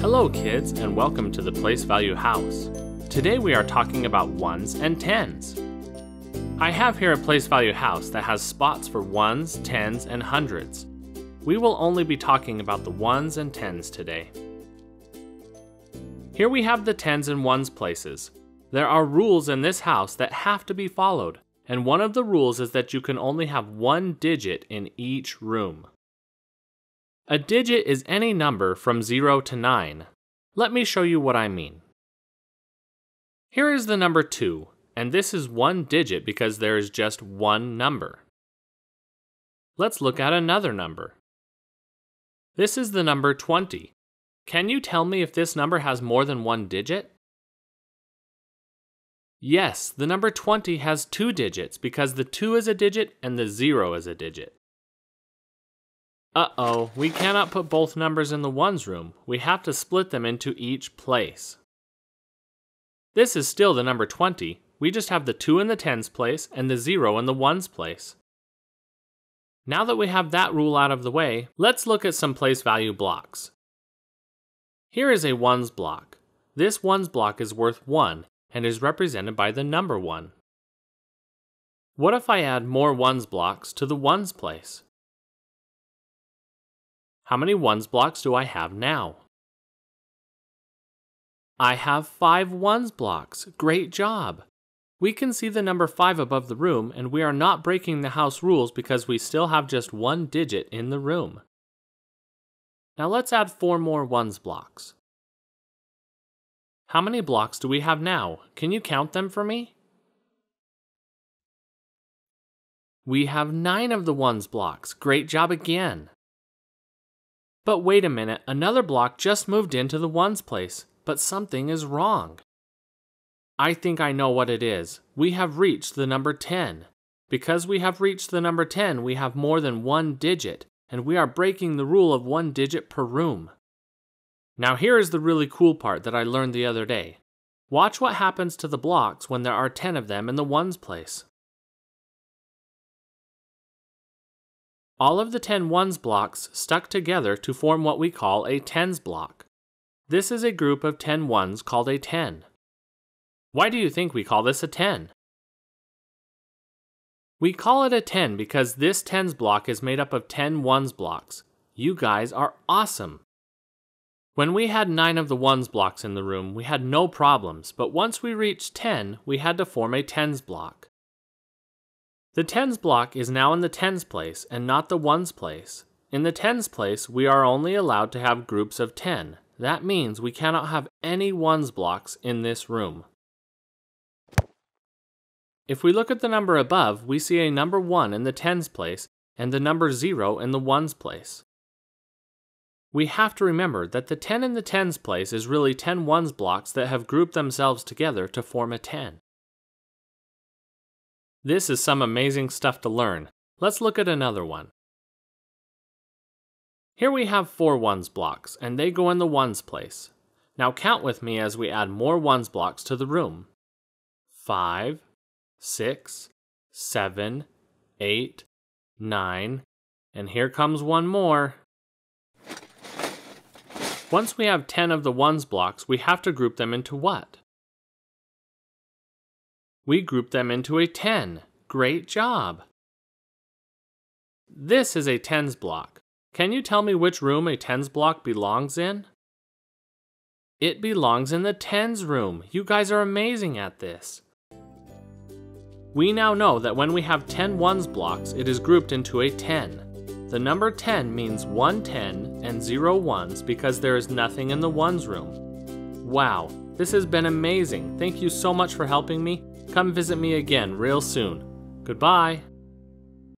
Hello, kids, and welcome to the Place Value House. Today we are talking about ones and tens. I have here a Place Value House that has spots for ones, tens, and hundreds. We will only be talking about the ones and tens today. Here we have the tens and ones places. There are rules in this house that have to be followed, and one of the rules is that you can only have one digit in each room. A digit is any number from 0 to 9. Let me show you what I mean. Here is the number 2, and this is one digit because there is just one number. Let's look at another number. This is the number 20. Can you tell me if this number has more than one digit? Yes, the number 20 has two digits because the 2 is a digit and the 0 is a digit. Uh-oh, we cannot put both numbers in the ones room. We have to split them into each place. This is still the number 20. We just have the 2 in the tens place and the 0 in the ones place. Now that we have that rule out of the way, let's look at some place value blocks. Here is a ones block. This ones block is worth 1 and is represented by the number 1. What if I add more ones blocks to the ones place? How many ones blocks do I have now? I have five ones blocks. Great job! We can see the number 5 above the room, and we are not breaking the house rules because we still have just one digit in the room. Now let's add four more ones blocks. How many blocks do we have now? Can you count them for me? We have nine of the ones blocks. Great job again. But wait a minute, another block just moved into the ones place, but something is wrong. I think I know what it is. We have reached the number 10. Because we have reached the number 10, we have more than one digit, and we are breaking the rule of one digit per room. Now, here is the really cool part that I learned the other day. Watch what happens to the blocks when there are 10 of them in the ones place. All of the 10 ones blocks stuck together to form what we call a tens block. This is a group of 10 ones called a 10. Why do you think we call this a 10? We call it a 10 because this tens block is made up of 10 ones blocks. You guys are awesome! When we had 9 of the ones blocks in the room, we had no problems, but once we reached 10, we had to form a tens block. The tens block is now in the tens place and not the ones place. In the tens place, we are only allowed to have groups of 10. That means we cannot have any ones blocks in this room. If we look at the number above, we see a number 1 in the tens place and the number 0 in the ones place. We have to remember that the 10 in the tens place is really 10 ones blocks that have grouped themselves together to form a 10. This is some amazing stuff to learn. Let's look at another one. Here we have four ones blocks, and they go in the ones place. Now count with me as we add more ones blocks to the room. Five, six, seven, eight, nine, and here comes one more. Once we have 10 of the ones blocks, we have to group them into what? We group them into a 10. Great job! This is a tens block. Can you tell me which room a tens block belongs in? It belongs in the tens room. You guys are amazing at this. We now know that when we have 10 ones blocks, it is grouped into a 10. The number 10 means 1 10 and 0 ones because there is nothing in the ones room. Wow, this has been amazing. Thank you so much for helping me. Come visit me again real soon. Goodbye.